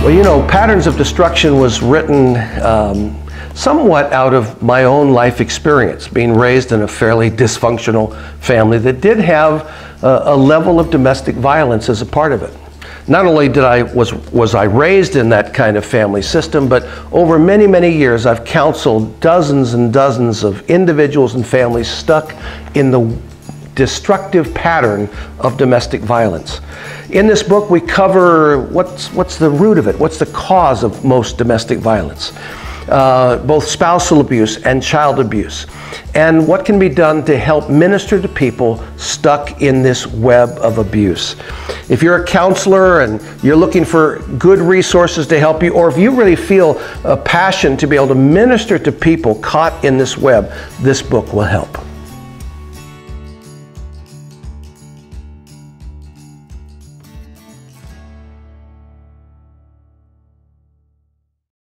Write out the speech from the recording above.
Well, you know, Patterns of Destruction was written um, somewhat out of my own life experience, being raised in a fairly dysfunctional family that did have a, a level of domestic violence as a part of it. Not only did I was was I raised in that kind of family system, but over many many years I've counseled dozens and dozens of individuals and families stuck in the destructive pattern of domestic violence. In this book, we cover what's, what's the root of it, what's the cause of most domestic violence, uh, both spousal abuse and child abuse, and what can be done to help minister to people stuck in this web of abuse. If you're a counselor and you're looking for good resources to help you, or if you really feel a passion to be able to minister to people caught in this web, this book will help.